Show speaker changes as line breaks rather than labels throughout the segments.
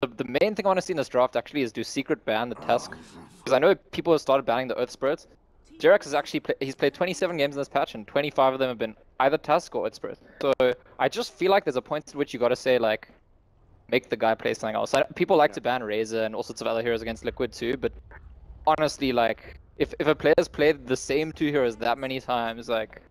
the, the main thing I want to see in this draft actually is do secret ban the Tusk because oh, I know people have started banning the Earth Spirits. Jerax has actually play, he's played 27 games in this patch and 25 of them have been either Tusk or Earth Spirit. So I just feel like there's a point at which you got to say like make the guy play something else. I, people like yeah. to ban Razor and all sorts of other heroes against Liquid too, but honestly, like if if a player's played the same two heroes that many times, like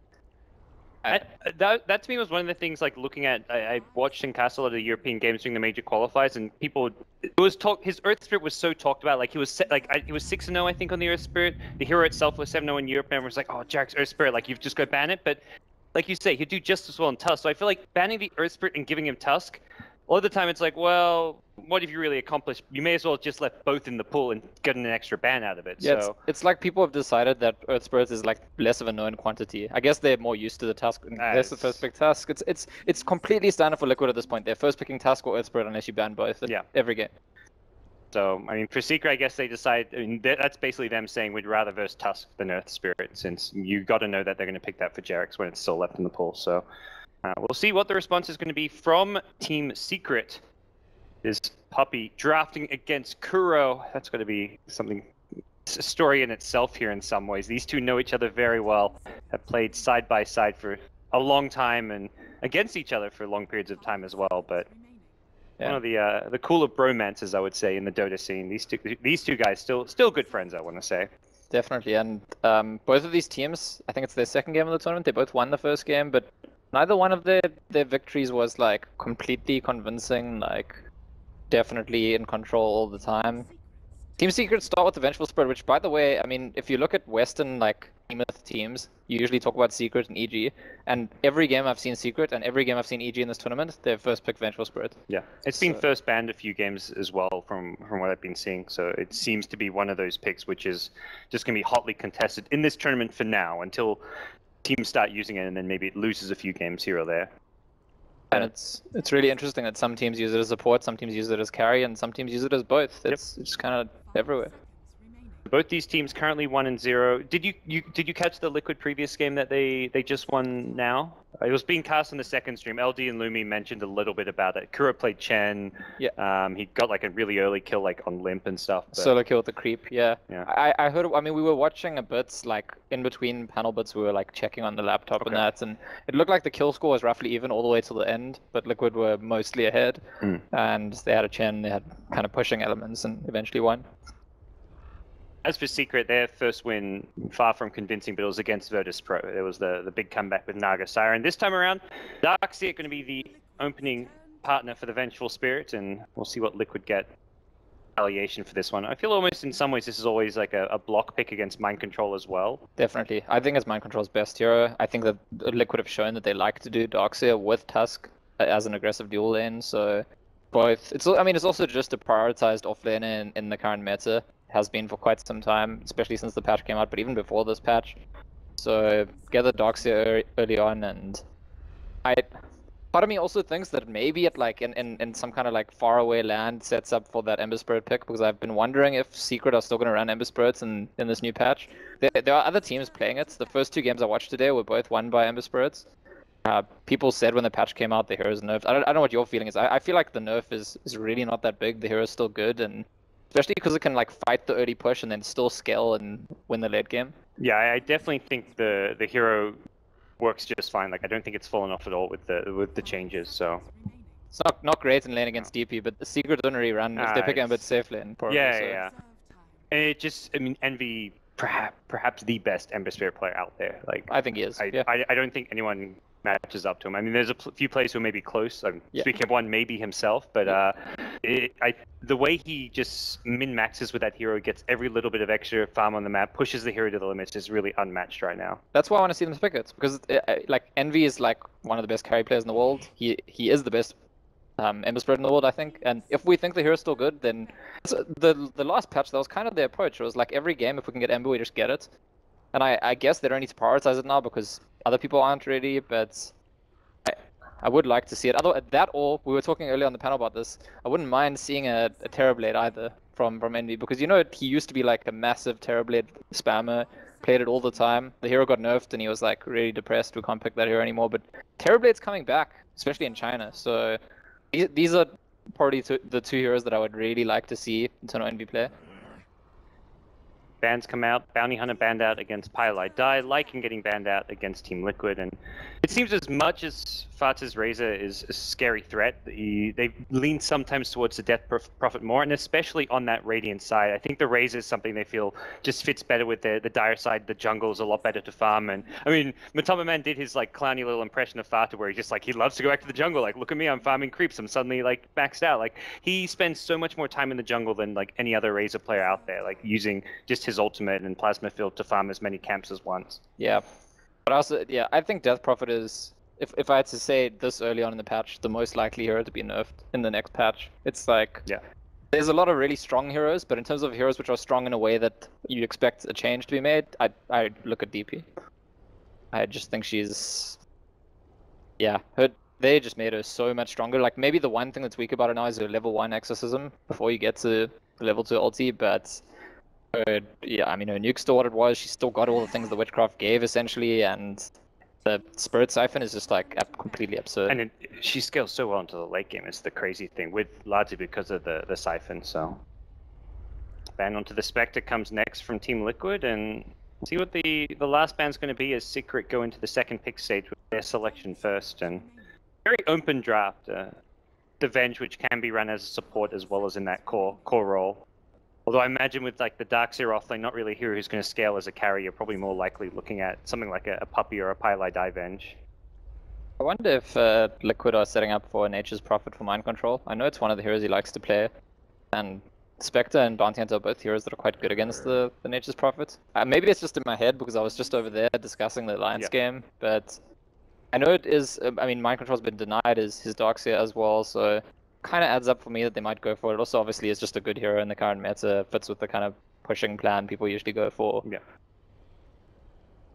I, that that to me was one of the things like looking at I, I watched in Castle of the European games during the major qualifiers and people it was talk his Earth Spirit was so talked about like he was like I, he was six and zero I think on the Earth Spirit. The hero itself was seven zero oh in Europe and was like oh Jack's Earth Spirit like you've just got to ban it. But like you say he'd do just as well in Tusk. So I feel like banning the Earth Spirit and giving him Tusk all the time it's like, well, what have you really accomplished? You may as well just let both in the pool and get an extra ban out of it.
Yeah,
so
it's, it's like people have decided that Earth Spirits is like less of a known quantity. I guess they're more used to the Tusk. And uh, the first pick Tusk. It's it's it's completely standard for Liquid at this point. They're first picking Tusk or Earth Spirit unless you ban both. Yeah. Every game.
So I mean, for Secret, I guess they decide. I mean, that's basically them saying we'd rather verse Tusk than Earth Spirit, since you got to know that they're going to pick that for Jerax when it's still left in the pool. So uh, we'll see what the response is going to be from Team Secret is Puppey drafting against Kuro. That's going to be something, a story in itself here in some ways. These two know each other very well, have played side by side for a long time and against each other for long periods of time as well. But yeah. one of the uh, the cooler bromances, I would say, in the Dota scene. These two these two guys still still good friends, I want to say.
Definitely, and um, both of these teams, I think it's their second game of the tournament. They both won the first game, but neither one of their their victories was like completely convincing. Like definitely in control all the time. Team Secret start with the Vengeful Spirit, which, by the way, I mean, if you look at Western like Behemoth teams, you usually talk about Secret and EG, and every game I've seen Secret and every game I've seen EG in this tournament, they first pick Vengeful Spirit.
Yeah, it's so... been first banned a few games as well from from what I've been seeing, so it seems to be one of those picks which is just going to be hotly contested in this tournament for now until teams start using it, and then maybe it loses a few games here or there.
And it's it's really interesting that some teams use it as support, some teams use it as carry, and some teams use it as both. It's, yep. it's kind of everywhere.
Both these teams currently one and zero. Did you, you did you catch the Liquid previous game that they they just won now? It was being cast in the second stream. LD and Lumi mentioned a little bit about it. Kuro played Chen.
Yeah.
Um, he got like a really early kill like on Limp and stuff. But...
Solo kill with the creep. Yeah.
Yeah.
I I heard. I mean, we were watching a bit like in between panel bits. We were like checking on the laptop okay. and that, and it looked like the kill score was roughly even all the way to the end, but Liquid were mostly ahead,
mm.
and they had a Chen. They had kind of pushing elements and eventually won.
As for Secret, their first win, far from convincing, but it was against Virtus Pro. There was the, the big comeback with Naga Siren. This time around, Darkseer going to be the opening partner for the Vengeful Spirit, and we'll see what Liquid get retaliation for this one. I feel almost in some ways this is always like a, a, block pick against Mind Control as well.
Definitely. I think it's Mind Control's best hero. I think that Liquid have shown that they like to do Darkseer with Tusk uh, as an aggressive dual lane, so both. It's I mean it's also just a prioritized off lane in, in the current meta has been for quite some time, especially since the patch came out, but even before this patch. So gather here early on, and I part of me also thinks that maybe it like in, in, in some kind of like faraway land sets up for that Ember Spirit pick because I've been wondering if Secret are still going to run Ember Spirits in, in this new patch. There, there are other teams playing it. The first two games I watched today were both won by Ember Spirits. Uh, people said when the patch came out the hero's nerfed. I don't, I don't know what your feeling is. I, I feel like the nerf is, is really not that big. The hero's still good and especially because it can like fight the early push and then still scale and win the late game.
Yeah, I definitely think the the hero works just fine. Like I don't think it's fallen off at all with the with the changes. So
it's not not great in lane against DP, but the secret don't really run if they pick him, but safe lane.
Probably, yeah, so. yeah. And it just, I mean, Envy perhaps perhaps the best Ember Spirit player out there. Like
I think he is.
I,
yeah.
I, I don't think anyone matches up to him. I mean, there's a few players who may be close. I'm yeah. speaking of one, maybe himself, but uh, it, I, the way he just min maxes with that hero, gets every little bit of extra farm on the map, pushes the hero to the limits, is really unmatched right now.
That's why I want to see them pick it because it, uh, like Envy is like one of the best carry players in the world. He he is the best um, Ember Spirit in the world, I think. And if we think the hero's still good, then the the last patch that was kind of the approach. It was like every game, if we can get Ember, we just get it. And I, I guess they don't need to prioritize it now because other people aren't ready, but I, would like to see it. Although that or we were talking earlier on the panel about this, I wouldn't mind seeing a, a Terrorblade either from from Envy because you know he used to be like a massive Terrorblade spammer, played it all the time. The hero got nerfed and he was like really depressed. We can't pick that hero anymore. But Terrorblade's coming back, especially in China. So these are probably the two heroes that I would really like to see Eternal Envy play.
Bans come out, Bounty Hunter banned out against pieliedie, Lycan getting banned out against Team Liquid, and it seems as much as Fata's Razor is a scary threat, he, they lean sometimes towards the Death Prophet more, and especially on that Radiant side. I think the Razor is something they feel just fits better with the, the Dire side. The jungle is a lot better to farm, and I mean, Matumbaman did his like clowny little impression of Fata where he just like he loves to go back to the jungle. Like, look at me, I'm farming creeps. I'm suddenly like maxed out. Like he spends so much more time in the jungle than like any other Razor player out there. Like using just his ultimate and plasma field to farm as many camps as once.
Yeah, but also yeah, I think Death Prophet is if if I had to say this early on in the patch, the most likely hero to be nerfed in the next patch. It's like
yeah.
There's a lot of really strong heroes, but in terms of heroes which are strong in a way that you expect a change to be made, I I look at DP. I just think she's yeah, her they just made her so much stronger. Like maybe the one thing that's weak about her now is her level one exorcism before you get to level two ulti, but her, yeah, I mean her nuke's still what it was. She still got all the things the witchcraft gave essentially, and the spirit siphon is just like completely absurd.
And it, she scales so well into the late game. It's the crazy thing, with largely because of the the siphon. So, ban onto the Spectre comes next from Team Liquid, and see what the the last band's going to be as Secret go into the second pick stage with their selection first, and very open draft. Uh, the Venge, which can be run as a support as well as in that core core role. Although I imagine with like the Darkseer offlane, not really a hero who's going to scale as a carry, you're probably more likely looking at something like a, a Puppey or a pieliedie Venge.
I wonder if uh, Liquid are setting up for Nature's Prophet for mind control. I know it's one of the heroes he likes to play, and Spectre and Bounty Hunter are both heroes that are quite good against the, the Nature's Prophet. Uh, maybe it's just in my head because I was just over there discussing the Alliance yeah. game, but I know it is. Uh, I mean, mind control's been denied as his Darkseer as well, so kind of adds up for me that they might go for it. Also, obviously, it's just a good hero in the current meta. Fits with the kind of pushing plan people usually go for.
Yeah.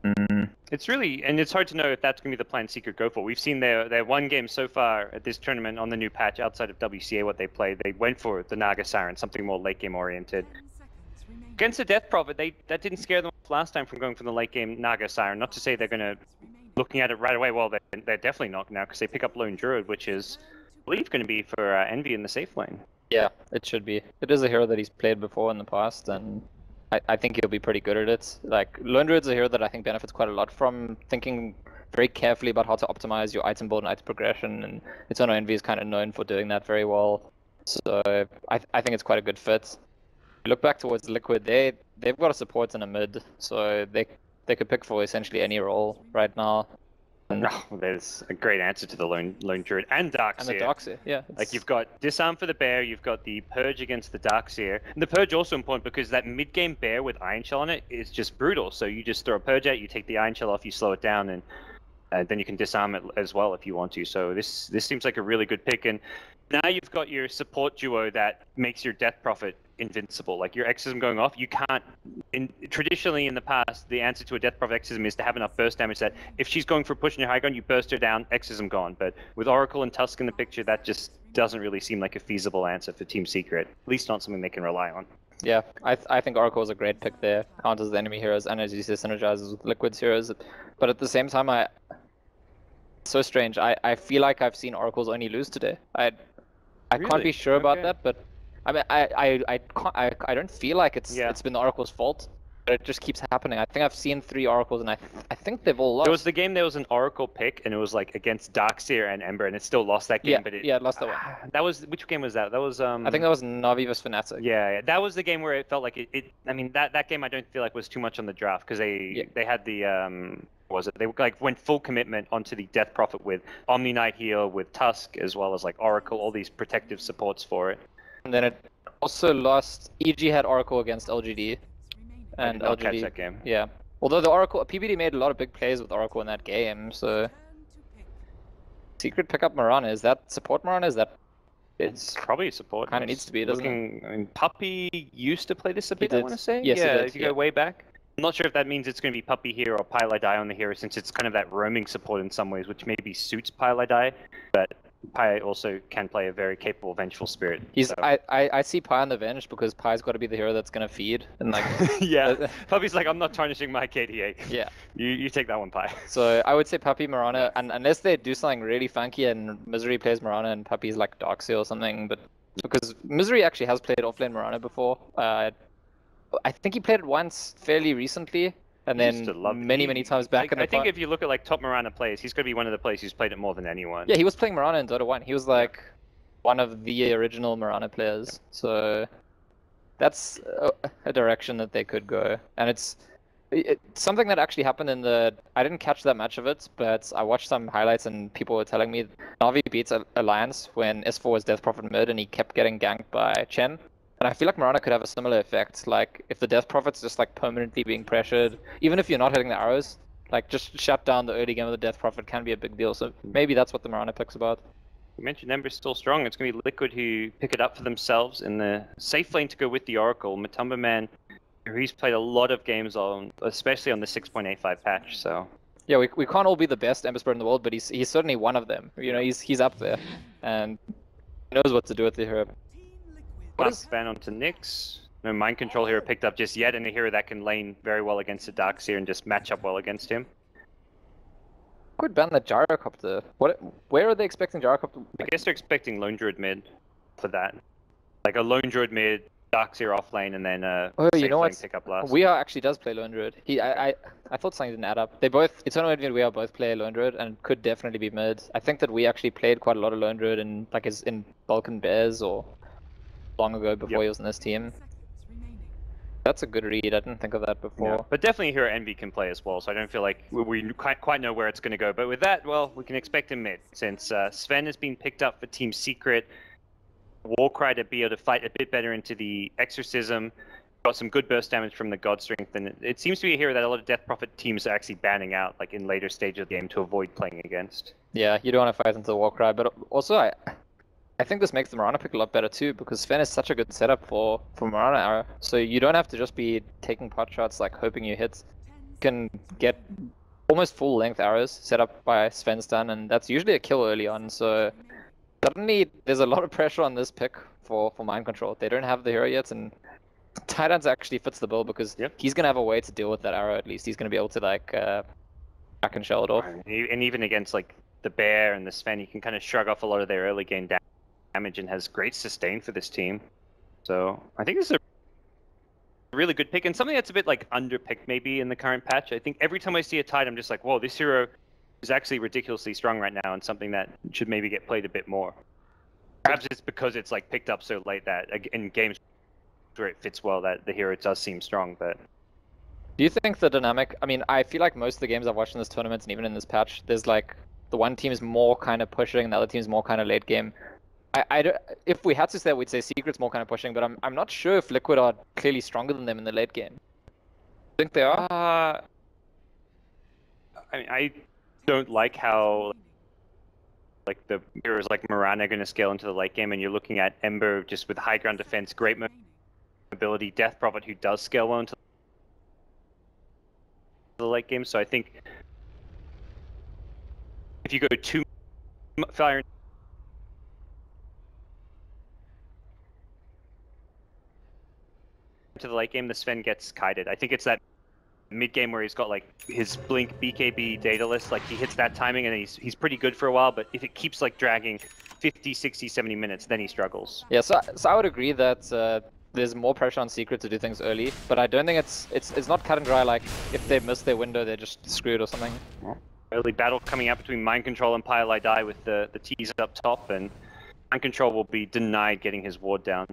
Mm.
It's really, and it's hard to know if that's going to be the plan Secret go for. We've seen their their one game so far at this tournament on the new patch outside of WCA what they played. They went for the Naga Siren, something more late game oriented. Against the Death Prophet, they that didn't scare them last time from going for the late game Naga Siren. Not to say they're going to looking at it right away. Well, they're, they're definitely not now because they pick up Lone Druid, which is believe going to be for uh, Envy in the safe lane.
Yeah, it should be. It is a hero that he's played before in the past, and I, I think he'll be pretty good at it. Like, Lone a hero that I think benefits quite a lot from thinking very carefully about how to optimize your item build and item progression, and Eternal Envy is kind of known for doing that very well. So I, I think it's quite a good fit. Look back towards Liquid, they they've got a support in a mid, so they they could pick for essentially any role right now.
No, there's a great answer to the lone lone druid and Darkseer.
And the Darkseer, yeah.
Like you've got disarm for the bear, you've got the purge against the Darkseer. And the purge also important because that mid game bear with Iron Shell on it is just brutal. So you just throw a purge out, you take the Iron Shell off, you slow it down, and uh, then you can disarm it as well if you want to. So this this seems like a really good pick. And now you've got your support duo that makes your Death Prophet invincible. Like your exorcism going off, you can't. In, traditionally, in the past, the answer to a Death Prophet exorcism is to have enough burst damage that if she's going for a push in your high ground, you burst her down, exorcism gone. But with Oracle and Tusk in the picture, that just doesn't really seem like a feasible answer for Team Secret. At least not something they can rely on.
Yeah, I th- I think Oracle is a great pick there. Counters the enemy heroes and as you say, synergizes with Liquid's heroes. But at the same time, I so strange. I, I feel like I've seen Oracles only lose today. I I really? can't be sure okay. about that, but I mean, I, I, I, I, I don't feel like it's yeah. it's been the Oracle's fault, but it just keeps happening. I think I've seen three Oracles, and I, I think they've all lost.
There was the game. There was an Oracle pick, and it was like against Darkseer and Ember, and it still lost that game.
Yeah,
but it,
yeah, it lost that one.
That was which game was that? That was um.
I think that was Navi vs Fnatic.
Yeah, yeah, that was the game where it felt like it. it I mean, that that game I don't feel like was too much on the draft because they yeah. they had the um was it? They like went full commitment onto the Death Prophet with Omniknight here, with Tusk, as well as like Oracle, all these protective supports for it.
And then it also lost. EG had Oracle against LGD, and
I
did not
LGD. Catch that game.
Yeah. Although the Oracle, PPD made a lot of big plays with Oracle in that game, so. Secret pickup Mirana, is that support Mirana? Is that.
It's probably support.
Kind of needs to be, doesn't
looking, it? I mean, Puppey used to play this a bit, I want to say.
Yes,
yeah,
did,
if you
yeah.
go way back. I'm not sure if that means it's going to be Puppey here or pieliedie on the hero, since it's kind of that roaming support in some ways, which maybe suits Pyolite Die. But Pi also can play a very capable vengeful spirit.
He's
so-
I, I I see Pi on the bench because Pi's got to be the hero that's gonna feed and like
yeah. Puppey's like, I'm not tarnishing my KDA.
yeah.
You you take that one, Pi.
So I would say Puppey Mirana, and unless they do something really funky and Misery plays Mirana and Puppey's like Darkseer or something, but because Misery actually has played offlane Mirana before. Uh, I think he played it once fairly recently, and then
used to love-
many many times back
Like,
in the
I think if you look at like top Mirana players, he's going to be one of the players who's played it more than anyone.
Yeah, he was playing Mirana in Dota 1. He was like one of the original Mirana players. So that's a, a direction that they could go. And it's it, something that actually happened in the. I didn't catch that much of it, but I watched some highlights and people were telling me Navi beats Alliance when S4 was Death Prophet mid and he kept getting ganked by Chen. And I feel like Mirana could have a similar effect. Like if the Death Prophet's just like permanently being pressured, even if you're not hitting the arrows, like just shut down the early game of the Death Prophet can be a big deal. So hmm. maybe that's what the Mirana pick's about.
You mentioned Ember's still strong. It's going to be Liquid who pick it up for themselves in the safe lane to go with the Oracle. Matumbaman, who he's played a lot of games on, especially on the 6.85 patch. So
Yeah, we, we can't all be the best Ember Spirit in the world, but he's he's certainly one of them. You know, he's he's up there, and he knows what to do with the hero. Is
ban onto Nyx. No mind control hero picked up just yet, and a hero that can lane very well against the Darkseer and just match up well against him.
could ban the gyrocopter? What? Where are they expecting gyrocopter?
I guess they're expecting Lone Druid mid for that. Like a Lone Druid mid, Darkseer off lane, and then uh,
Oh, you know
lane
what?
pick up last.
w33ha actually does play Lone Druid. He, I, I, I thought something didn't add up. They both, it's only w33ha both play Lone Druid and could definitely be mid. I think that we actually played quite a lot of Lone Druid in like his in Balkan Bears or long ago before
Yep.
he was in this team. That's a good read. I didn't think of that before.
Yeah, but definitely a hero Envy can play as well, so I don't feel like we, we quite, quite know where it's going to go. But with that, well, we can expect him mid, since uh, Sven has been picked up for Team Secret. Warcry to be able to fight a bit better into the Exorcism. Got some good burst damage from the God Strength, and it, it seems to be a hero that a lot of Death Prophet teams are actually banning out, like in later stages of the game, to avoid playing against.
Yeah, you don't want to fight into the Warcry, but also I, I think this makes the Mirana pick a lot better too because Sven is such a good setup for for Mirana arrow. So you don't have to just be taking pot shots like hoping you hit. You can get almost full length arrows set up by Sven's done, and that's usually a kill early on. So suddenly there's a lot of pressure on this pick for for mind control. They don't have the hero yet, and Titans actually fits the bill because
Yep.
he's gonna have a way to deal with that arrow. At least he's gonna be able to like uh, back and shell it off.
And even against like the Bear and the Sven, you can kind of shrug off a lot of their early game da- damage and has great sustain for this team. So I think this is a really good pick and something that's a bit like underpicked maybe in the current patch. I think every time I see a Tide, I'm just like, whoa, this hero is actually ridiculously strong right now and something that should maybe get played a bit more. Perhaps it's because it's like picked up so late that in games where it fits well that the hero does seem strong, but
Do you think the dynamic? I mean, I feel like most of the games I've watched in this tournament and even in this patch, there's like the one team is more kind of pushing, and the other team is more kind of late game. I, I if we had to say, we'd say Secret's more kind of pushing, but I'm I'm not sure if Liquid are clearly stronger than them in the late game. Think they are?
Uh, I mean, I don't like how like the heroes like Mirana are going to scale into the late game, and you're looking at Ember just with high ground defense, great mobility, Death Prophet who does scale well into the late game. So I think if you go too m- fire into the late game, the Sven gets kited. I think it's that mid game where he's got like his blink BKB Daedalus like he hits that timing and he's he's pretty good for a while but if it keeps like dragging 50 60 70 minutes then he struggles
Yeah, so so I would agree that uh, there's more pressure on Secret to do things early, but I don't think it's it's it's not cut and dry. Like if they miss their window, they're just screwed or something.
early battle coming out between mind control and pieliedie with the the T's up top and mind control will be denied getting his ward down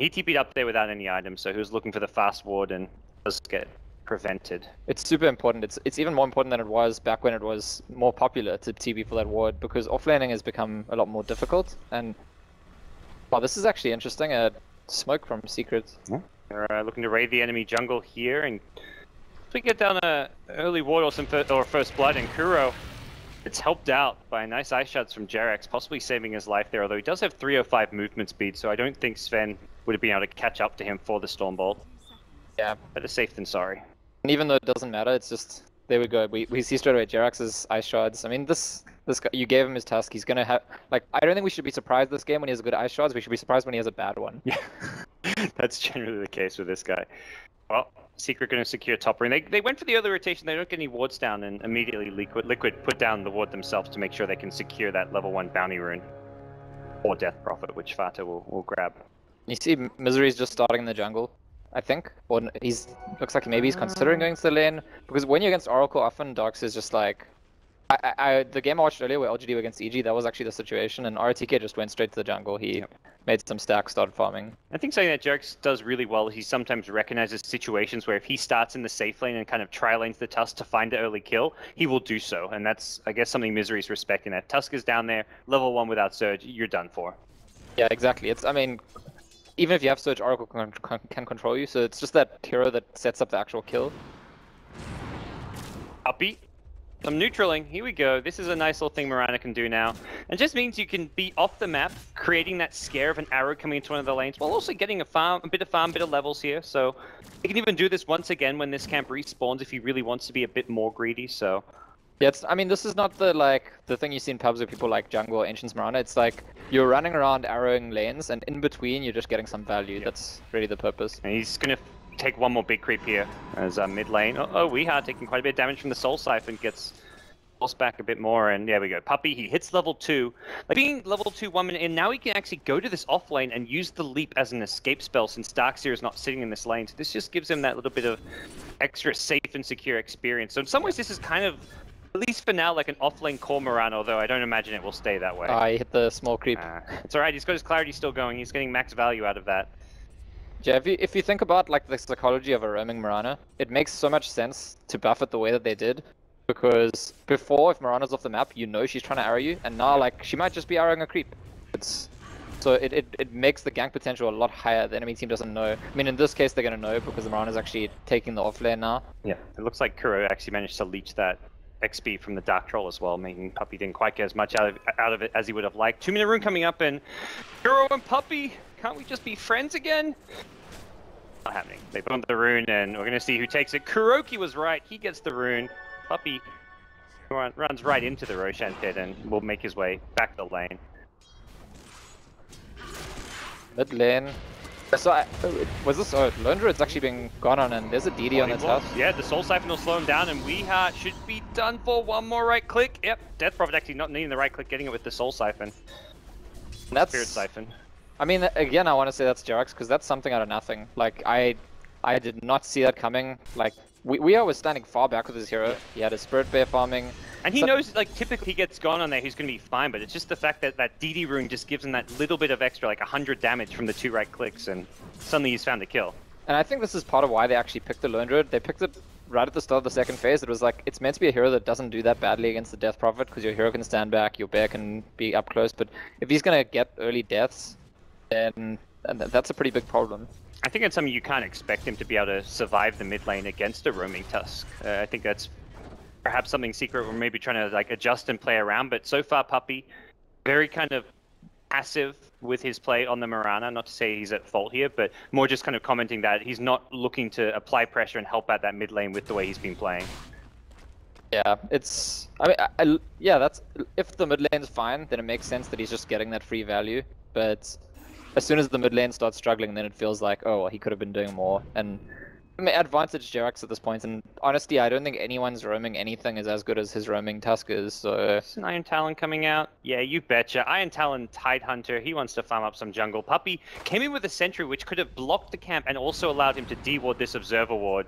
he TP'd up there without any items so he was looking for the fast ward and does get prevented
It's super important. It's it's even more important than it was back when it was more popular to TP for that ward because offlaning has become a lot more difficult. And wow, this is actually interesting. A smoke from Secret.
They're uh, looking to raid the enemy jungle here, and if we get down a early ward or some fir- or first blood, and Kuro, it's helped out by a nice ice shards from Jerax, possibly saving his life there. Although he does have 305 movement speed, so I don't think Sven would have been able to catch up to him for the Stormbolt.
Yeah.
Better safe than sorry.
And even though it doesn't matter, it's just there we go. We we see straight away Jerax's ice shards. I mean, this this guy, you gave him his Tusk. He's gonna have like I don't think we should be surprised this game when he has a good ice shards. We should be surprised when he has a bad one.
Yeah, that's generally the case with this guy. Well, Secret going to secure top ring. They, they went for the early rotation. They don't get any wards down, and immediately Liquid Liquid put down the ward themselves to make sure they can secure that level one bounty rune or Death Prophet, which Fata will, will grab.
You see, Misery's just starting in the jungle. I think, or he's looks like maybe he's considering ah. going to the lane because when you're against Oracle, often Dox is just like I, I, the game I watched earlier where LGD were against EG, that was actually the situation, and RTK just went straight to the jungle. He yep. made some stacks, started farming.
I think something that Jerax does really well, is he sometimes recognizes situations where if he starts in the safe lane and kind of tri lanes the Tusk to find the early kill, he will do so, and that's, I guess, something Misery's respecting that. Tusk is down there, level 1 without Surge, you're done for.
Yeah, exactly. It's, I mean, even if you have Surge, Oracle can, can control you, so it's just that hero that sets up the actual kill.
Upbeat some neutraling, here we go. This is a nice little thing Mirana can do now. And just means you can be off the map, creating that scare of an arrow coming into one of the lanes, while also getting a farm, a bit of farm, a bit of levels here. So he can even do this once again when this camp respawns if he really wants to be a bit more greedy, so...
Yeah, it's, I mean, this is not the like the thing you see in pubs where people like jungle or Ancients Mirana. It's like you're running around arrowing lanes, and in between you're just getting some value. Yep. That's really the purpose.
And he's gonna take one more big creep here as uh, mid lane. Oh, oh, Weehaw taking quite a bit of damage from the Soul Siphon gets pulls back a bit more, and there we go. Puppey, he hits level 2. Like being level 2 one minute in, now he can actually go to this off lane and use the leap as an escape spell since Darkseer is not sitting in this lane. So this just gives him that little bit of extra safe and secure experience. So in some ways this is kind of, at least for now, like an off-lane core Mirana, although I don't imagine it will stay that way.
I hit the small creep. Uh,
it's alright, he's got his clarity still going. He's getting max value out of that.
Yeah, if you, if you think about like the psychology of a roaming Mirana, it makes so much sense to buff it the way that they did, because before, if Mirana's off the map, you know she's trying to arrow you, and now like she might just be arrowing a creep. It's so it, it, it makes the gank potential a lot higher. The enemy team doesn't know. I mean, in this case, they're going to know because the Mirana's actually taking the offlane now.
Yeah, it looks like Kuro actually managed to leech that XP from the Dark Troll as well, meaning Puppey didn't quite get as much out of, out of it as he would have liked. Two minute rune coming up, and Kuro and Puppey, can't we just be friends again? Not happening. They bumped the rune, and we're going to see who takes it. KuroKy was right. He gets the rune. Puppey run, runs right into the Roshan pit and will make his way back the lane.
Mid lane. So I, was this uh, Lundra it's actually been gone on and there's a DD oh, on its house.
Yeah, the Soul Siphon will slow him down and we should be done for one more right click. Yep, Death Prophet actually not needing the right click, getting it with the Soul Siphon.
That's
Spirit Siphon.
I mean, again, I want to say that's Jerax because that's something out of nothing. Like I, I did not see that coming. Like we, we was standing far back with his hero. He had a Spirit Bear farming.
And he so knows, like, typically he gets gone on there, he's going to be fine, but it's just the fact that that DD rune just gives him that little bit of extra, like 100 damage from the two right clicks, and suddenly he's found a kill.
And I think this is part of why they actually picked the Lone Druid. They picked it right at the start of the second phase. It was like, it's meant to be a hero that doesn't do that badly against the Death Prophet, because your hero can stand back, your bear can be up close, but if he's going to get early deaths, then that's a pretty big problem.
I think it's something you can't expect him to be able to survive the mid lane against a roaming Tusk. Uh, I think that's perhaps something secret we're maybe trying to like adjust and play around. But so far, Puppey, very kind of passive with his play on the Mirana. Not to say he's at fault here, but more just kind of commenting that he's not looking to apply pressure and help out that mid lane with the way he's been playing.
Yeah, it's. I mean, I, I, yeah, that's if the mid lane's fine, then it makes sense that he's just getting that free value. But as soon as the mid lane starts struggling, then it feels like, oh, well, he could have been doing more. And I mean, advantage Jerax at this point, and honestly, I don't think anyone's roaming anything is as good as his roaming Tusk is, so...
Iron Talon coming out? Yeah, you betcha. Iron Talon Tidehunter, he wants to farm up some jungle. Puppy came in with a sentry, which could have blocked the camp and also allowed him to deward this Observer Ward.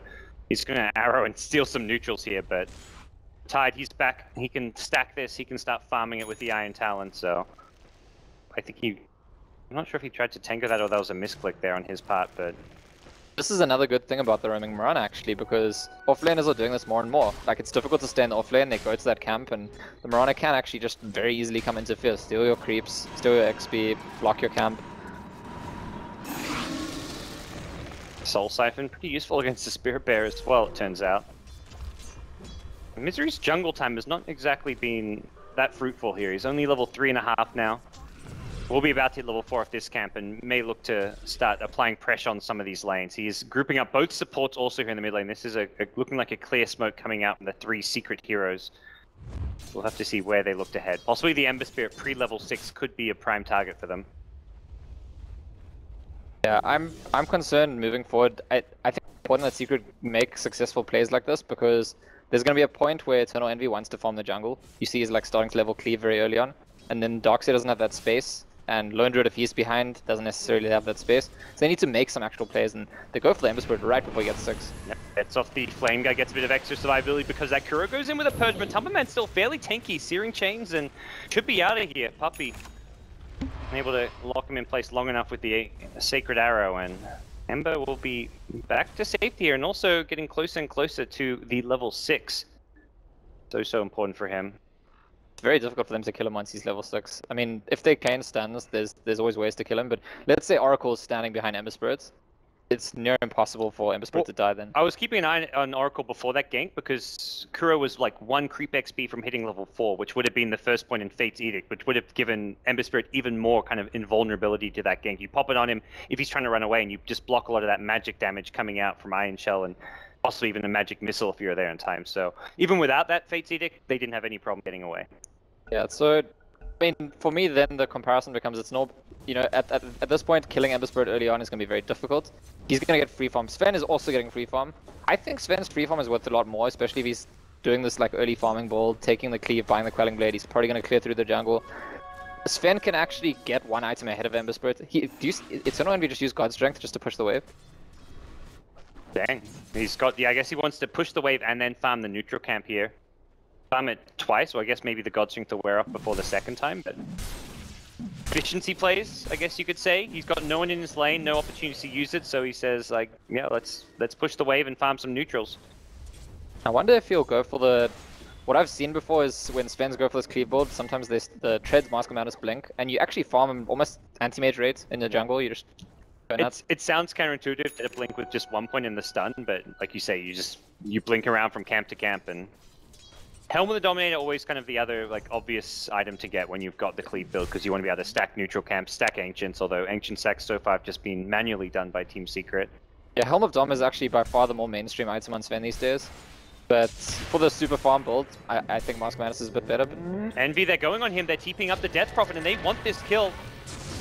He's going to arrow and steal some neutrals here, but... Tide, he's back. He can stack this, he can start farming it with the Iron Talon, so... I think he I'm not sure if he tried to tanker that or that was a misclick there on his part, but...
This is another good thing about the roaming Mirana actually, because offlaners are doing this more and more. Like, it's difficult to stay in the offlane, they go to that camp, and the Mirana can actually just very easily come interfere, steal your creeps, steal your XP, block your camp.
Soul Siphon, pretty useful against the Spirit Bear as well, it turns out. Misery's jungle time has not exactly been that fruitful here. He's only level 3.5 now. Will be about to hit level 4 of this camp and may look to start applying pressure on some of these lanes. He is grouping up both supports also here in the mid lane. This is a, a looking like a clear smoke coming out from the three secret heroes. We'll have to see where they look to head. Possibly the Ember Spirit pre-level 6 could be a prime target for them.
Yeah, I'm I'm concerned moving forward. I, I think it's important that Secret make successful plays like this because there's going to be a point where Eternal Envy wants to farm the jungle. You see he's like starting to level cleave very early on. And then Darkseer doesn't have that space. And Lone Druid, if he's behind, doesn't necessarily have that space. So they need to make some actual plays, and they go for the right before he gets 6.
Yep. Gets off the Flame Guard, gets a bit of extra survivability because that Kuro goes in with a Purge, but Tumberman's still fairly tanky, Searing Chains, and should be out of here. Puppey able to lock him in place long enough with the Sacred Arrow, and Ember will be back to safety here, and also getting closer and closer to the level 6. So, so important for him.
It's very difficult for them to kill him once he's level 6. I mean, if they can stand this, there's, there's always ways to kill him, but let's say Oracle is standing behind Ember Spirits it's near impossible for Ember Spirit well, to die then.
I was keeping an eye on Oracle before that gank because Kuro was like one creep XP from hitting level 4, which would have been the first point in Fate's Edict, which would have given Ember Spirit even more kind of invulnerability to that gank. You pop it on him if he's trying to run away and you just block a lot of that magic damage coming out from Iron Shell and possibly even a magic missile if you're there in time. So even without that Fate's Edict, they didn't have any problem getting away.
Yeah, so I mean, for me, then the comparison becomes it's no, you know, at, at, at this point, killing Ember Spirit early on is going to be very difficult. He's going to get free farm. Sven is also getting free farm. I think Sven's free farm is worth a lot more, especially if he's doing this like early farming build, taking the cleave, buying the quelling blade. He's probably going to clear through the jungle. Sven can actually get one item ahead of Ember Spirit. He, do you, Eternal Envy just use God Strength just to push the wave?
Dang. He's got, yeah, I guess he wants to push the wave and then farm the neutral camp here farm it twice, so I guess maybe the God Strength will wear off before the second time, but... Efficiency plays, I guess you could say. He's got no one in his lane, no opportunity to use it, so he says, like, yeah, let's let's push the wave and farm some neutrals.
I wonder if he'll go for the... What I've seen before is when Svens go for this cleave build, sometimes there's the treads mask Madness blink, and you actually farm him almost anti-mage rate in the jungle, you just
it sounds counterintuitive to blink with just one point in the stun, but like you say, you just you blink around from camp to camp and Helm of the Dominator always kind of the other like obvious item to get when you've got the Cleave build because you want to be able to stack neutral camps, stack Ancients, although Ancient stacks so far have just been manually done by Team Secret.
Yeah, Helm of Dom is actually by far the more mainstream item on Sven these days. But for the super farm build, I, I think Mask Madness is a bit better. But...
Envy, they're going on him, they're TPing up the Death Prophet, and they want this kill.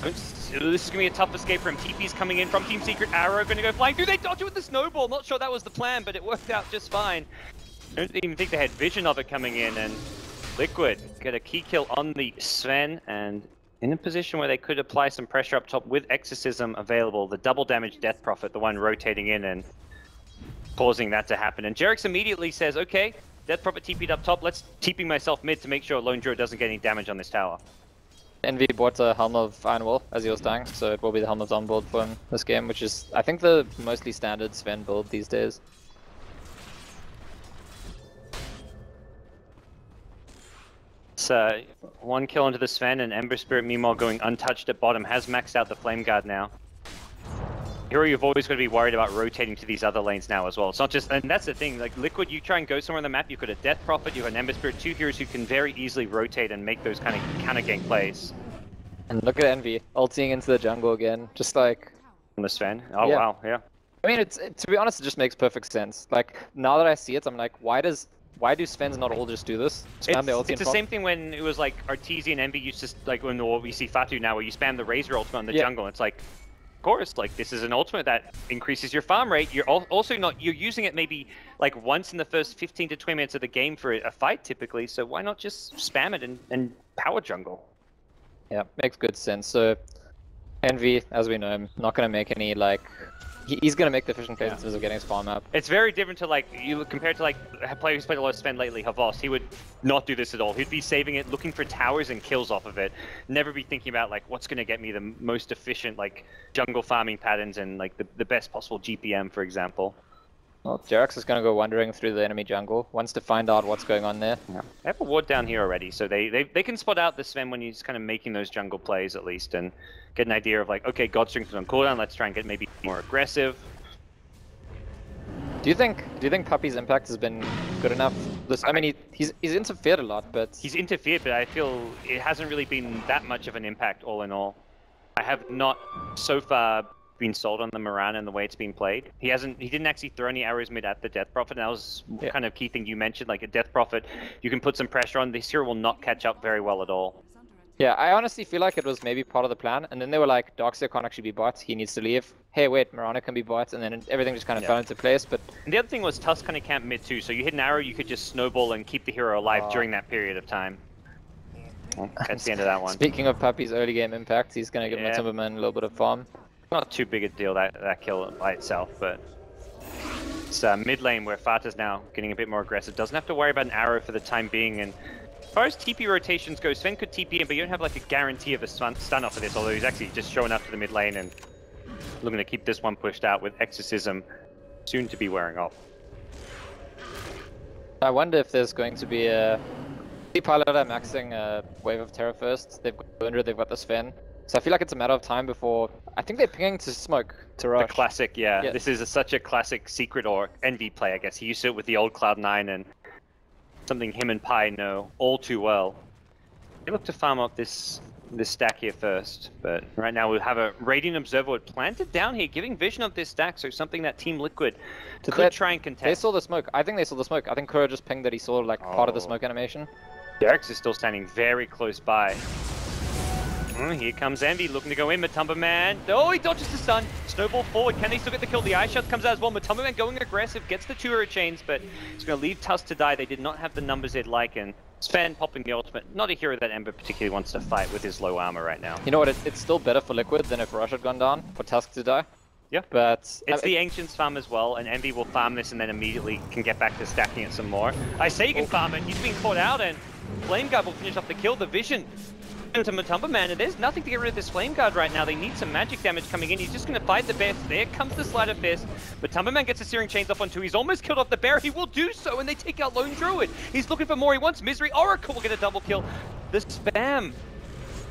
This is going to be a tough escape for him. TP's coming in from Team Secret. Arrow going to go flying. Do they dodge it with the snowball? Not sure that was the plan, but it worked out just fine. I don't even think they had vision of it coming in, and Liquid get a key kill on the Sven, and in a position where they could apply some pressure up top with Exorcism available, the double damage Death Prophet, the one rotating in and causing that to happen. And Jerax immediately says, okay, Death Prophet TP'd up top, let's TP myself mid to make sure Lone Druid doesn't get any damage on this tower.
Envy bought the Helm of Iron Will as he was dying, so it will be the Helm of Dom build for him this game, which is, I think, the mostly standard Sven build these days.
Uh, one kill into the Sven, and Ember Spirit meanwhile going untouched at bottom, has maxed out the Flame Guard now. Hero, you've always got to be worried about rotating to these other lanes now as well. It's not just, and that's the thing, like Liquid, you try and go somewhere on the map, you've got a Death Prophet, you've got an Ember Spirit, two heroes who can very easily rotate and make those kind of counter gank plays.
And look at Envy, ulting into the jungle again, just like...
On the Sven? Oh yeah. wow, yeah.
I mean, it's it, to be honest, it just makes perfect sense. Like, now that I see it, I'm like, why does why do Svens not all just do this?
Spam it's, the it's the same thing when it was like Arteezy and Envy used to, like when we see Fata now, where you spam the Razor ultimate on the yeah. jungle. It's like, of course, like this is an ultimate that increases your farm rate. You're also not, you're using it maybe like once in the first 15 to 20 minutes of the game for a fight typically, so why not just spam it and, and power jungle?
Yeah, makes good sense. So, Envy, as we know, not going to make any like he's gonna make the efficient plays yeah. in terms of getting his farm up.
It's very different to like you compared to like a player who's played a lot of Sven lately, Havas. He would not do this at all. He'd be saving it, looking for towers and kills off of it. Never be thinking about like what's gonna get me the most efficient like jungle farming patterns and like the, the best possible GPM, for example.
Well, Jerax is going to go wandering through the enemy jungle, wants to find out what's going on there.
Yeah. They have a ward down here already, so they, they, they can spot out the Sven when he's kind of making those jungle plays at least, and get an idea of like, okay, God Strength is on cooldown, let's try and get maybe more aggressive.
Do you think do you think Puppey's impact has been good enough This, I mean, he, he's he's interfered a lot, but
He's interfered, but I feel it hasn't really been that much of an impact all in all. I have not so far been sold on the Mirana and the way it's been played. He hasn't he didn't actually throw any arrows mid at the Death Prophet, and that was
Yeah.
kind of key thing you mentioned, like a Death Prophet, you can put some pressure on, this hero will not catch up very well at all.
yeah, I honestly feel like it was maybe part of the plan. And then they were like, Darkseer can't actually be bot. He needs to leave. Hey, wait, Mirana can be bot, and then everything just kind of
Yeah.
fell into place. But
And the other thing was Tusk kind of camped mid too, so you hit an arrow, you could just snowball and keep the hero alive
Oh.
during that period of time. Well, that's the end of that one.
speaking of Puppey's early game impact, he's gonna give
Yeah.
Matumbaman a little bit of farm.
Not too big a deal that that kill by itself, but it's uh, mid lane where Fata's now getting a bit more aggressive. Doesn't have to worry about an arrow for the time being. And as far as TP rotations go, Sven could TP in, but you don't have like a guarantee of a stun, stun off of this. Although he's actually just showing up to the mid lane and looking to keep this one pushed out with Exorcism soon to be wearing off.
I wonder if there's going to be a. The pilot are maxing a Wave of Terror first. They've got Undra, they've got the Sven. So I feel like it's a matter of time before. I think they're pinging to smoke to
The classic, yeah.
Yeah.
This is a, such a classic secret or envy play, I guess. He used to it with the old Cloud9 and something him and Pi know all too well. They look to farm up this this stack here first, but right now we have a Radiant Observer planted down here, giving vision of this stack, so something that Team Liquid could
that-
try and contest.
They saw the smoke. I think they saw the smoke. I think Kuro just pinged that he saw like part of the
Oh.
smoke animation.
Jerax is still standing very close by. Mm, here comes Envy looking to go in. Matumbaman. Oh, he dodges the stun. Snowball forward. Can they still get the kill? The eye shot comes out as well. Matumbaman going aggressive, gets the two chains, but he's going to leave Tusk to die. They did not have the numbers they'd like, and Sven popping the ultimate. Not a hero that Ember particularly wants to fight with his low armor right now.
You know what? It, it's still better for Liquid than if Rush had gone down for Tusk to die.
Yeah.
But
It's
I-
the Ancients farm as well, and Envy will farm this and then immediately can get back to stacking it some more. I say you can farm it, he's being caught out, and Flame Guard will finish off the kill. The vision into Matumbaman, and there's nothing to get rid of this Flame Guard right now. They need some magic damage coming in. He's just going to fight the Bear. There comes the Slider Fist. Matumbaman gets the Searing Chains off on two. He's almost killed off the Bear. He will do so, and they take out Lone Druid. He's looking for more. He wants Misery. Oracle will get a double kill. The spam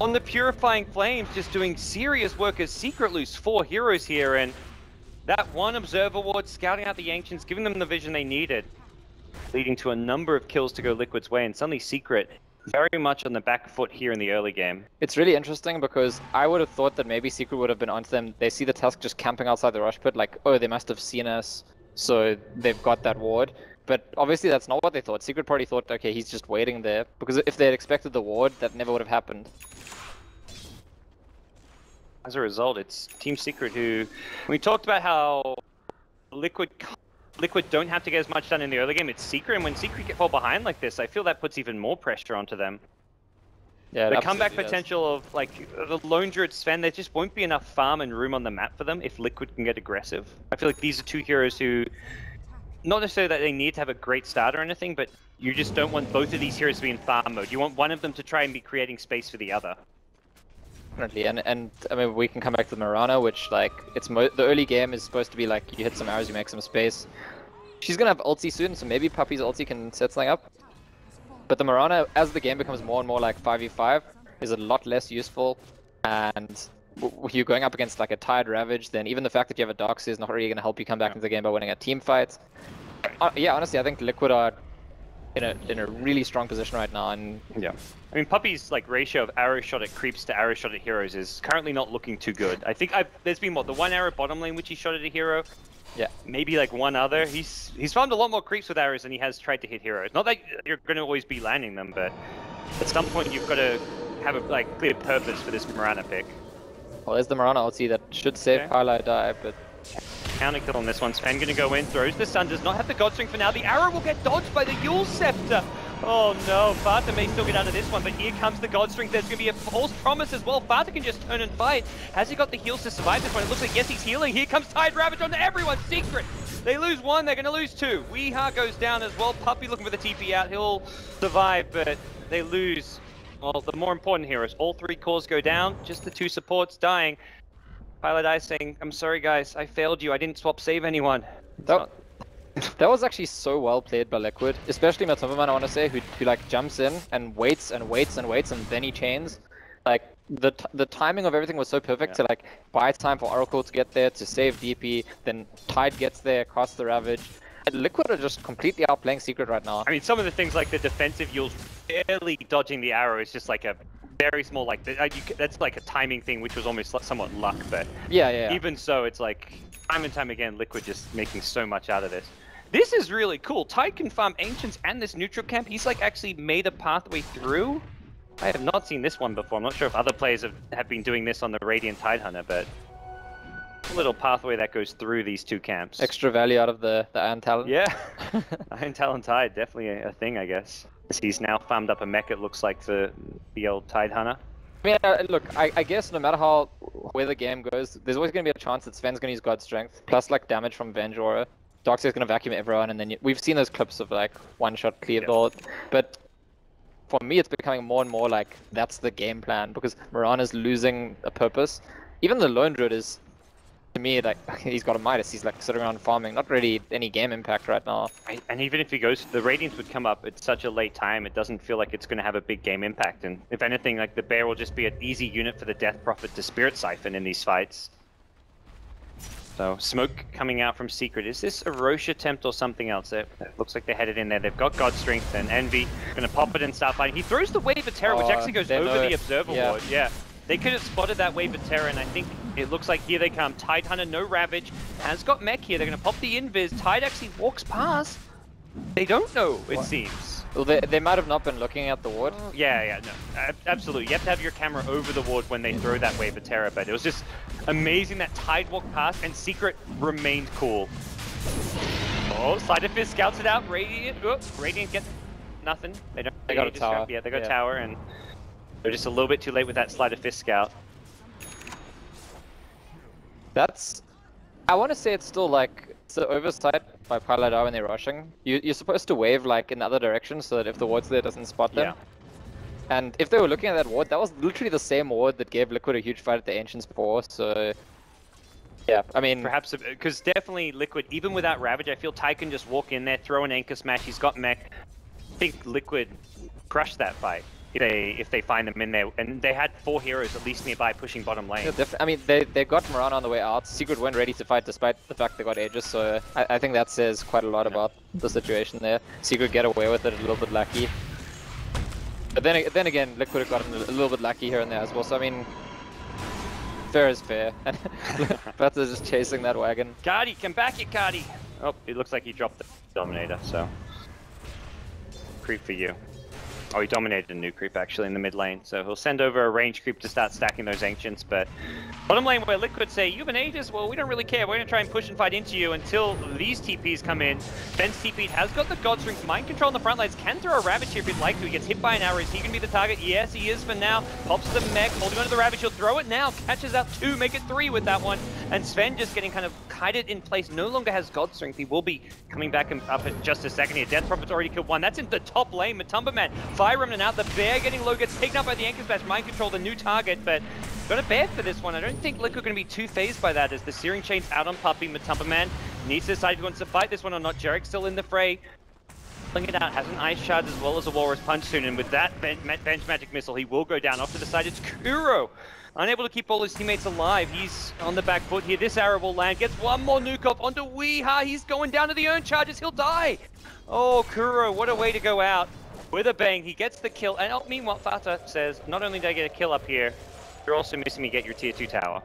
on the Purifying Flames just doing serious work as Secret Loose. Four heroes here, and that one Observer Ward scouting out the Ancients, giving them the vision they needed, leading to a number of kills to go Liquid's way, and suddenly Secret very much on the back foot here in the early game.
It's really interesting because I would have thought that maybe Secret would have been onto them. They see the Tusk just camping outside the Rosh pit, like, oh, they must have seen us, so they've got that ward. But obviously, that's not what they thought. Secret probably thought, okay, he's just waiting there. Because if they had expected the ward, that never would have happened.
As a result, it's Team Secret who we talked about how Liquid Liquid don't have to get as much done in the early game. It's Secret, and when Secret get fall behind like this, I feel that puts even more pressure onto them.
Yeah,
the comeback
absolutely does.
potential of like the lone druid Sven, there just won't be enough farm and room on the map for them if Liquid can get aggressive. I feel like these are two heroes who, not necessarily that they need to have a great start or anything, but you just don't want both of these heroes to be in farm mode. You want one of them to try and be creating space for the other.
Definitely, and and I mean we can come back to the Mirana, which like it's mo the early game is supposed to be like you hit some arrows, you make some space. She's gonna have ulti soon, so maybe Puppey's ulti can set something up. But the Mirana, as the game becomes more and more like 5v5, is a lot less useful, and you're going up against like a Tide Ravage, then even the fact that you have a Darkseer is not really gonna help you come back
Yeah.
into the game by winning a team fight. Uh, yeah, honestly, I think Liquid are in a in a really strong position right now, and
Yeah. I mean, Puppey's like ratio of arrow shot at creeps to arrow shot at heroes is currently not looking too good. I think I've, there's been what the one arrow bottom lane which he shot at a hero,
yeah.
maybe like one other. He's he's found a lot more creeps with arrows than he has tried to hit heroes. Not that you're going to always be landing them, but at some point you've got to have a like clear purpose for this Mirana pick.
Well, there's the Mirana ulti that should save
Okay.
pieliedie, but
Counter kill on this one. Sven gonna go in, throws the sun, does not have the God Strength for now. The arrow will get dodged by the Eul's Scepter. Oh no, Fata may still get out of this one, but here comes the God Strength. There's gonna be a false promise as well. Fata can just turn and fight. Has he got the heals to survive this one? It looks like yes, he's healing. Here comes Tide Ravage onto everyone. Secret. They lose one, they're gonna lose two. w33ha goes down as well. Puppey looking for the TP out. He'll survive, but they lose. Well, the more important heroes. All three cores go down. Just the two supports dying. Pilot Eye saying, I'm sorry guys, I failed you, I didn't swap save anyone.
That,
not-
that was actually so well played by Liquid, especially Matumbaman, I want to say, who, who like jumps in and waits and waits and waits and then he chains. Like the t- the timing of everything was so perfect
Yeah.
to like buy time for Oracle to get there to save DP, then Tide gets there, casts the Ravage. Liquid are just completely outplaying Secret right now.
I mean, some of the things like the defensive Eul's barely dodging the arrow is just like a very small, like, uh, that's like a timing thing, which was almost somewhat luck, but
Yeah, yeah.
even so, it's like time and time again, Liquid just making so much out of this. This is really cool. Tide can farm Ancients and this neutral camp. He's like actually made a pathway through. I have not seen this one before. I'm not sure if other players have, have been doing this on the Radiant Tide Hunter, but a little pathway that goes through these two camps.
Extra value out of the, the Iron Talon.
Yeah, Iron Talon Tide, definitely a, a thing, I guess. He's now farmed up a mech, it looks like, for the old Tide Hunter.
I mean, uh, look, I, I guess no matter how where the game goes, there's always going to be a chance that Sven's going to use God Strength, plus like damage from Venge Aura. Darkseer's going to vacuum everyone, and then you, we've seen those clips of like one-shot clear
Yep.
But for me, it's becoming more and more like that's the game plan because Mirana is losing a purpose. Even the Lone Druid is, to me, like he's got a Midas. He's like sitting around farming, not really any game impact right now.
And even if he goes, the Radiance would come up at such a late time, it doesn't feel like it's going to have a big game impact. And if anything, like the Bear will just be an easy unit for the Death Prophet to Spirit Siphon in these fights. So, smoke coming out from Secret. Is this a Rosh attempt or something else? It, looks like they're headed in there. They've got God Strength and Envy. Going to pop it and start fighting. He throws the Wave of Terror, which
Oh,
actually goes over the. Observer
Yeah.
Ward. Yeah. They could have spotted that Wave of Terror, and I think it looks like here they come. Tidehunter, no Ravage. Has got Mech here. They're going to pop the Invis. Tide actually walks past. They don't know, it
What?
seems.
Well, they, they might have not been looking at the ward.
Yeah, yeah, no, ab- absolutely. You have to have your camera over the ward when they throw that wave of terror, but it was just amazing that Tide walked past and Secret remained cool. Oh, Sleight of Fist scouts it out. Radiant, oops, Radiant gets nothing. They don't.
They got a tower.
grab- Yeah, they got
Yeah.
tower, and they're just a little bit too late with that Sleight of Fist scout.
That's. I want to say it's still like it's an oversight by Paladar when they're rushing. You, you're supposed to wave like in the other direction so that if the ward's there, doesn't spot them.
Yeah.
And if they were looking at that ward, that was literally the same ward that gave Liquid a huge fight at the Ancients before. So, yeah, I mean,
Perhaps uh, because definitely Liquid, even without Ravage, I feel Ty can just walk in there, throw an anchor smash. He's got mech. I think Liquid crushed that fight if they if they find them in there, and they had four heroes at least nearby pushing bottom lane.
yeah, def- I mean, they they got Mirana on the way out. Secret weren't ready to fight despite the fact they got Aegis. So I, I think that says quite a lot about the situation there. Secret get away with it a little bit lucky. But then then again, Liquid have gotten a little bit lucky here and there as well. So I mean, fair is fair. And Bats is just chasing that wagon.
Cardi, come back here, Cardi. Oh, it looks like he dropped the Dominator, so. Creep for you. Oh, he dominated a new creep actually in the mid lane, so he'll send over a range creep to start stacking those ancients, but bottom lane where Liquid say, you have been ages, Well, we don't really care, we're gonna try and push and fight into you until these TPs come in. Ben's TP has got the God Strength, mind control on the front lines, can throw a Ravage here if he'd like to, he gets hit by an arrow, is he gonna be the target? Yes, he is for now. Pops the mech, holding onto the Ravage, he'll throw it now, catches out two, make it three with that one, and Sven just getting kind of kited in place, no longer has God Strength, he will be coming back up in just a second here. Death Prophet's already killed one, that's in the top lane, Matumbaman, Remnant out, the Bear getting low, gets taken up by the Anchor Smash, mind control, the new target, but got a bear for this one. I don't think Liquid going to be too phased by that as the Searing Chain's out on Puppey, Matumba Man needs to decide if he wants to fight this one or not. Jerax still in the fray. Pulling it out, has an Ice Shard as well as a Walrus Punch soon, and with that bench, bench Magic Missile, he will go down. Off to the side, it's Kuro. Unable to keep all his teammates alive. He's on the back foot here. This arrow will land. Gets one more nuke off onto w33ha. He's going down to the urn charges. He'll die. Oh, Kuro, what a way to go out. With a bang, he gets the kill. And oh, meanwhile, Fata says, not only did I get a kill up here, you're also missing me get your tier 2 tower.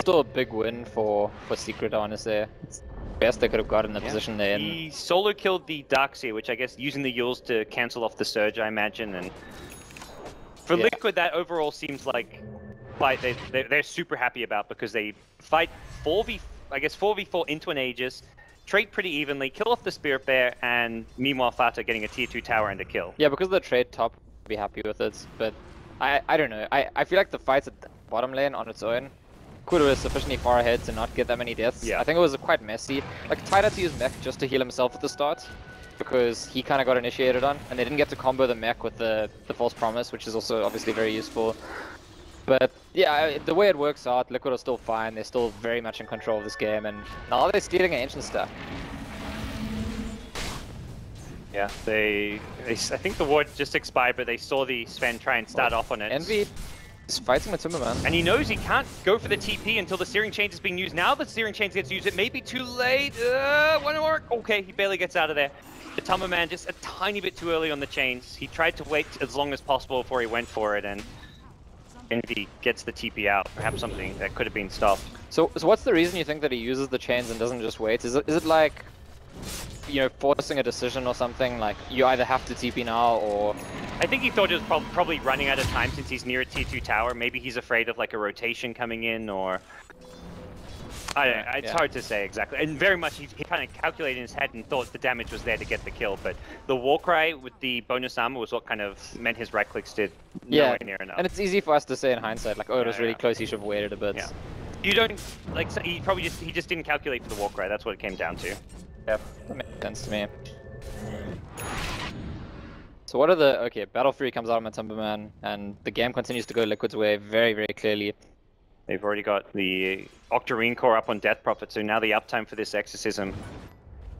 Still a big win for for Secret, I want to say. It's best they could have got in the position they're in.
He solo killed the Darkseer, which I guess using the Eul's to cancel off the Surge, I imagine. And for
Yeah.
Liquid, that overall seems like fight they, they they're super happy about because they fight 4v, I guess 4v4 into an Aegis, trade pretty evenly, kill off the Spirit Bear, and meanwhile Fata getting a tier 2 tower and a kill.
Yeah, because of the trade top, I'd be happy with it. But I I don't know. I, I feel like the fights at the bottom lane on its own, Kudo is sufficiently far ahead to not get that many deaths.
Yeah.
I think it was quite messy. Like Tide had to use mech just to heal himself at the start. Because he kind of got initiated on, and they didn't get to combo the mech with the, the false promise, which is also obviously very useful. But yeah, the way it works out, Liquid are still fine. They're still very much in control of this game, and now they're stealing ancient stuff.
Yeah, they, they I think the ward just expired, but they saw the Sven try and start off on it.
Envy, He's fighting with Timberman.
And he knows he can't go for the TP until the Searing Chains is being used. Now the Searing Chains gets used, it may be too late. Uh, one more. Okay, he barely gets out of there. The Tumberman just a tiny bit too early on the chains. He tried to wait as long as possible before he went for it, and Envy gets the TP out. Perhaps something that could have been stopped.
So, so what's the reason you think that he uses the chains and doesn't just wait? Is it is it like, you know, forcing a decision or something? Like you either have to TP now or
I think he thought it was prob probably running out of time since he's near a T2 tower. Maybe he's afraid of like a rotation coming in or... I, I, it's
yeah.
hard to say exactly. And very much he, he kind of calculated in his head and thought the damage was there to get the kill. But the Warcry with the bonus armor was what kind of meant his right clicks did
yeah,
nowhere near enough.
and it's easy for us to say in hindsight, like, oh, it was
Yeah,
really
yeah.
close. He should have waited a bit.
Yeah. You don't like so he probably just he just didn't calculate for the Warcry. That's what it came down to.
Yep, that makes sense to me. So what are the okay? Battle Fury comes out on Timberman, and the game continues to go Liquid's way very, very clearly.
They've already got the Octarine core up on Death Prophet, so now the uptime for this exorcism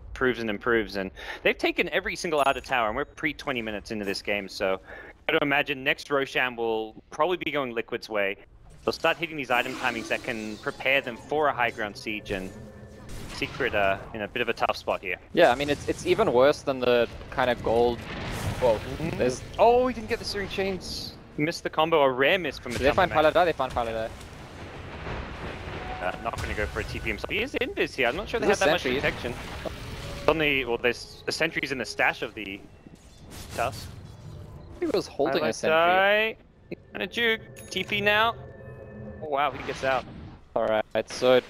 improves and improves. And they've taken every single outer tower, and we're pre 20 minutes into this game, so I gotta imagine next Roshan will probably be going Liquid's way. They'll start hitting these item timings that can prepare them for a high ground siege, and Secret uh, in a bit of a tough spot here.
Yeah, I mean it's it's even worse than the kind of gold. Whoa, there's
Oh, he didn't get the Searing Chains. Missed the combo, a rare miss from the
Did they find. Paladar? They found Paladar.
Uh, not going to go for a TP himself. He is in this here. I'm not sure they have that much protection. On the well, there's a sentry's in the stash of the Tusk.
He was holding a sentry.
die. And a juke. TP now. Oh wow, he gets out.
Alright, so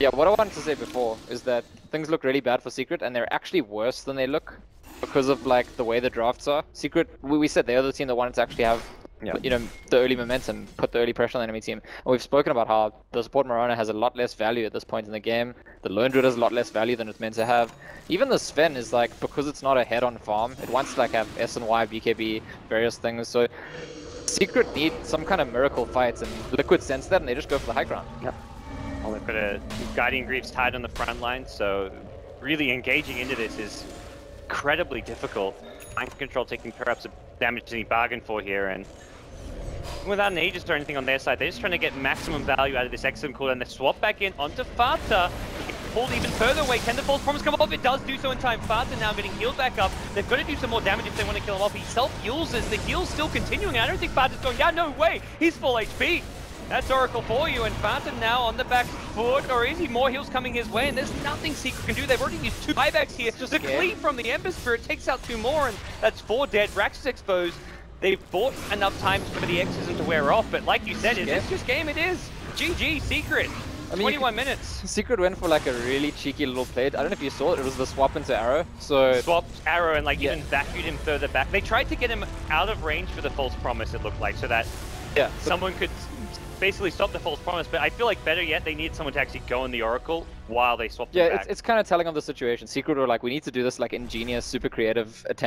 yeah, what I wanted to say before is that things look really bad for Secret, and they're actually worse than they look because of like the way the drafts are. Secret, we, we said they're the team that wanted to actually have,
Yeah.
you know, the early momentum, put the early pressure on the enemy team. And we've spoken about how the support Mirana has a lot less value at this point in the game. The Lone Druid has a lot less value than it's meant to have. Even the Sven is like because it's not a head-on farm, it wants to like have S and Y, BKB, various things. So Secret need some kind of miracle fights, and Liquid sense that, and they just go for the high ground.
Well, they've got a Guardian Greaves Tide on the front line, so really engaging into this is incredibly difficult. Mind control taking perhaps a damage that he bargained for here, and without an Aegis or anything on their side, they're just trying to get maximum value out of this Exum cooldown. and they swap back in onto Fata. Pulled even further away. Can the false promise come off? It does do so in time. Fata now getting healed back up. They've got to do some more damage if they want to kill him off. He self-heals as the heal's still continuing. I don't think Fata's going, yeah, no way. He's full HP. That's Oracle for you, and Phantom now on the back foot, or is he? More heals coming his way, and there's nothing Secret can do. They've already used two buybacks here.
just
the cleave from the Ember Spirit takes out two more, and that's four dead. Rax is exposed. They've bought enough time for the Exorcism to wear off, but like you said, this just game? It is. GG, Secret.
I mean, you
21 minutes.
Secret went for like a really cheeky little play. I don't know if you saw it. It was the swap into arrow. So
Swapped arrow and like
Yeah.
even vacuumed him further back. They tried to get him out of range for the false promise, it looked like, so that
yeah,
someone could basically stop the false promise. But I feel like better yet, they need someone to actually go in the Oracle while they swap
yeah, it's it's kind of telling of the situation. Secret were like, we need to do this like ingenious, super creative attempt.